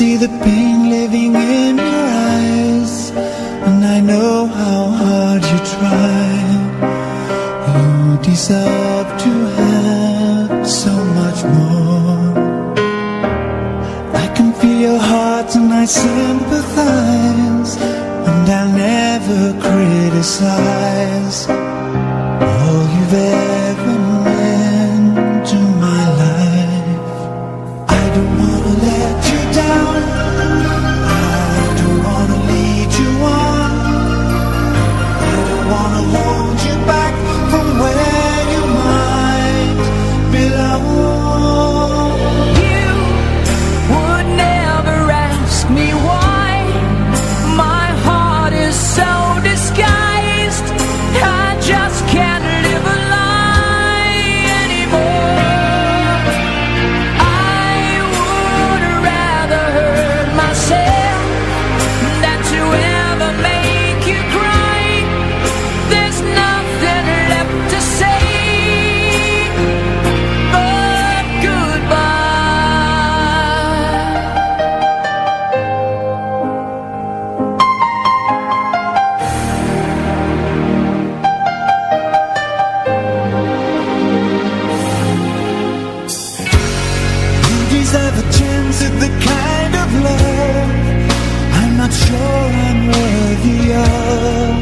see the pain living in your eyes And I know how hard you try. You deserve to have so much more. I can feel your heart and I sympathize And I'll never criticize. All you've ever love.